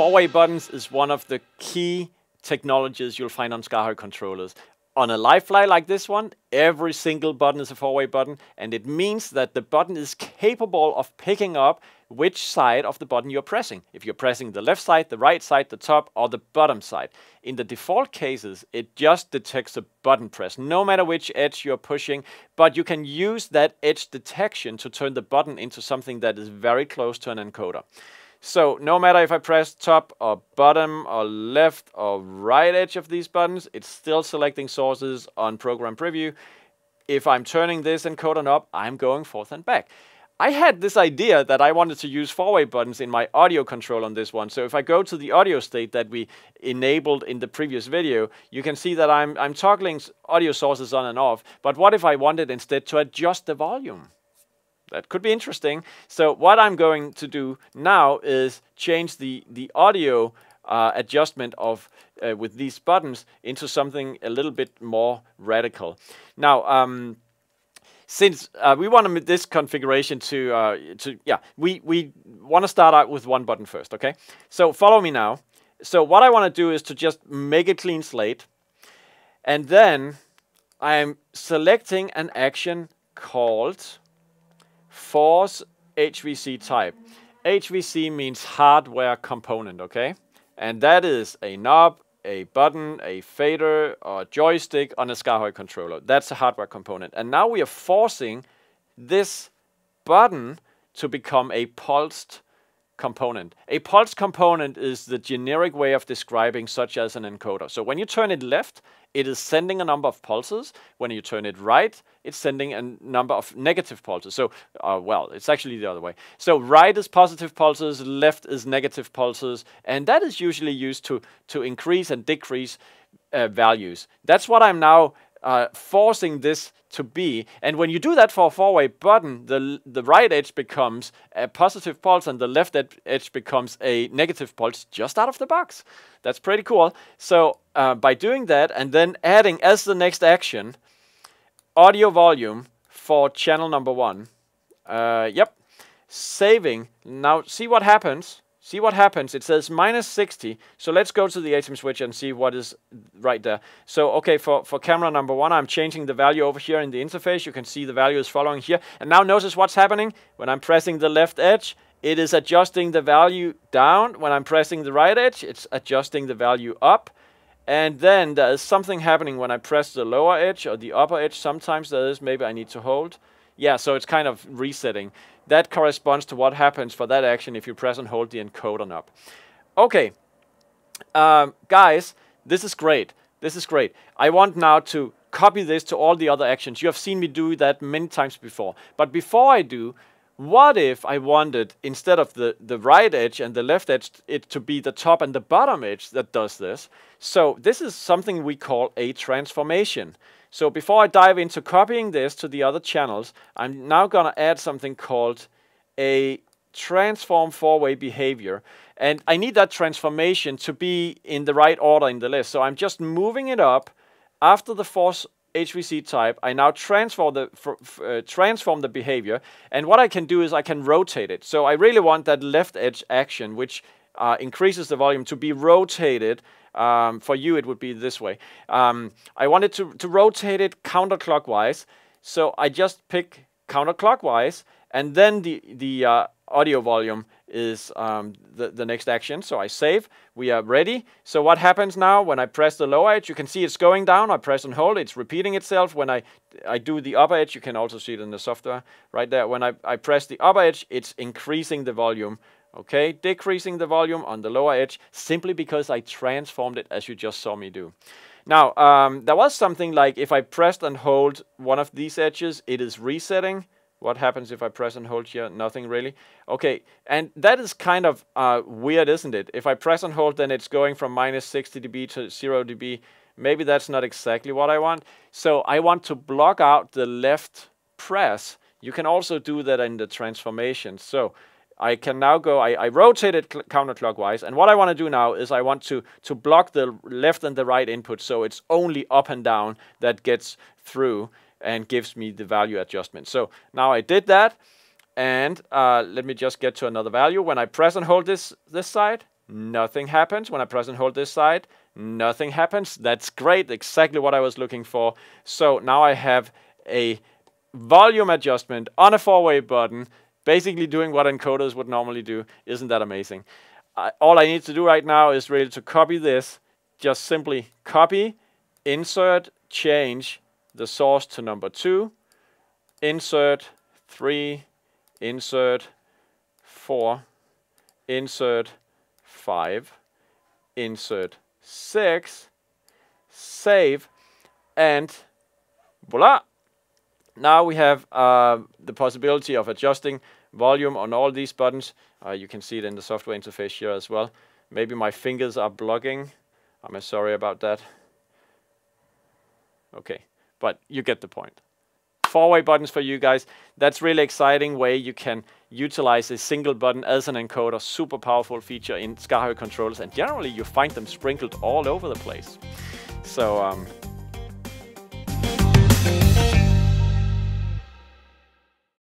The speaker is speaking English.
four-way buttons is one of the key technologies you'll find on SKAARHOJ controllers. On a Livefly like this one, every single button is a four-way button, and it means that the button is capable of picking up which side of the button you're pressing. If you're pressing the left side, the right side, the top, or the bottom side. In the default cases, it just detects a button press, no matter which edge you're pushing, but you can use that edge detection to turn the button into something that is very close to an encoder. So no matter if I press top or bottom or left or right edge of these buttons, it's still selecting sources on program preview. If I'm turning this encoder knob, I'm going forth and back. I had this idea that I wanted to use four-way buttons in my audio control on this one. So if I go to the audio state that we enabled in the previous video, you can see that I'm, I'm toggling audio sources on and off. But what if I wanted instead to adjust the volume? That could be interesting. So what I'm going to do now is change the, the audio uh, adjustment of uh, with these buttons into something a little bit more radical. Now, um, since uh, we want to this configuration to, uh, to yeah, we, we want to start out with one button first, okay? So follow me now. So what I want to do is to just make a clean slate. And then I'm selecting an action called force HWC type. HWC means hardware component, okay? And that is a knob, a button, a fader, or a joystick on a SKAARHOJ controller. That's a hardware component. And now we are forcing this button to become a pulsed component. A pulse component is the generic way of describing such as an encoder. So when you turn it left, it is sending a number of pulses. When you turn it right, it's sending a number of negative pulses. So, uh, well, it's actually the other way. So right is positive pulses, left is negative pulses, and that is usually used to, to increase and decrease uh, values. That's what I'm now uh, forcing this to be. And when you do that for a four-way button, the, the right edge becomes a positive pulse and the left ed edge becomes a negative pulse just out of the box. That's pretty cool. So uh, by doing that and then adding as the next action, audio volume for channel number one. Uh, yep, saving. Now see what happens See what happens. It says minus 60. So let's go to the ATEM switch and see what is right there. So, okay, for, for camera number one, I'm changing the value over here in the interface. You can see the value is following here. And now notice what's happening. When I'm pressing the left edge, it is adjusting the value down. When I'm pressing the right edge, it's adjusting the value up. And then there is something happening when I press the lower edge or the upper edge. Sometimes there is, maybe I need to hold. Yeah, so it's kind of resetting. That corresponds to what happens for that action if you press and hold the encoder knob. Okay, um, guys, this is great. This is great. I want now to copy this to all the other actions. You have seen me do that many times before. But before I do, what if I wanted, instead of the, the right edge and the left edge, it to be the top and the bottom edge that does this? So this is something we call a transformation. So before I dive into copying this to the other channels, I'm now going to add something called a transform four-way behavior. And I need that transformation to be in the right order in the list. So I'm just moving it up after the force HWC type. I now transform the uh, transform the behavior. And what I can do is I can rotate it. So I really want that left edge action, which uh, increases the volume, to be rotated um, for you, it would be this way. Um, I wanted to, to rotate it counterclockwise, so I just pick counterclockwise, and then the, the uh, audio volume is um, the, the next action. So I save, we are ready. So what happens now when I press the lower edge, you can see it's going down, I press and hold, it's repeating itself. When I, I do the upper edge, you can also see it in the software right there. When I, I press the upper edge, it's increasing the volume okay? Decreasing the volume on the lower edge simply because I transformed it as you just saw me do. Now, um, there was something like if I pressed and hold one of these edges, it is resetting. What happens if I press and hold here? Nothing really. Okay, and that is kind of uh, weird, isn't it? If I press and hold, then it's going from minus 60 dB to 0 dB. Maybe that's not exactly what I want. So I want to block out the left press. You can also do that in the transformation. So I can now go, I, I rotate it counterclockwise. And what I want to do now is I want to, to block the left and the right input. So it's only up and down that gets through and gives me the value adjustment. So now I did that. And uh, let me just get to another value. When I press and hold this, this side, nothing happens. When I press and hold this side, nothing happens. That's great, exactly what I was looking for. So now I have a volume adjustment on a four-way button, basically doing what encoders would normally do. Isn't that amazing? I, all I need to do right now is really to copy this, just simply copy, insert, change the source to number two, insert three, insert four, insert five, insert six, save, and voila. Now we have uh, the possibility of adjusting volume on all these buttons. Uh, you can see it in the software interface here as well. Maybe my fingers are blocking. I'm sorry about that. Okay, but you get the point. Four-way buttons for you guys. That's really exciting way you can utilize a single button as an encoder. Super powerful feature in SKAARHOJ controllers. And generally you find them sprinkled all over the place. So um,